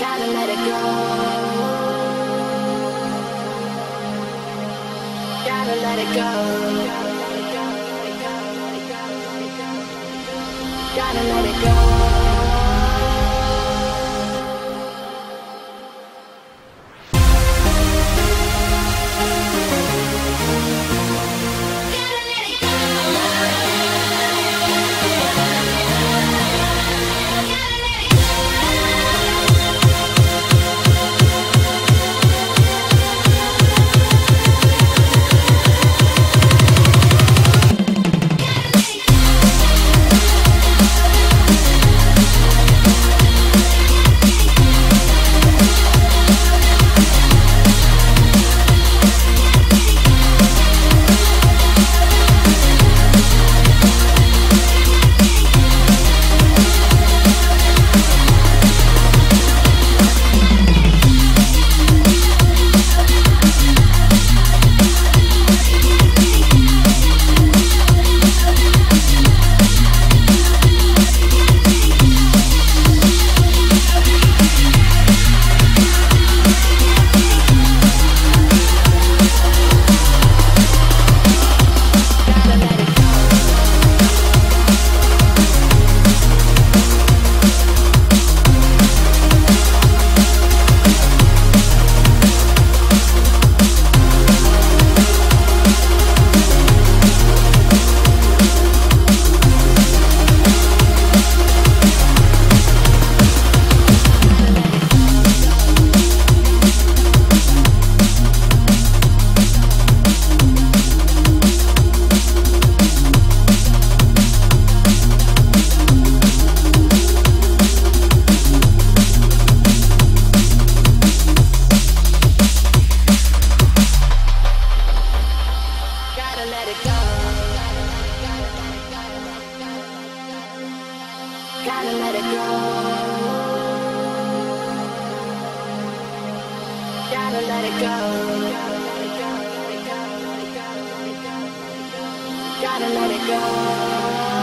Gotta let it go. Gotta let it go. Gotta let it go.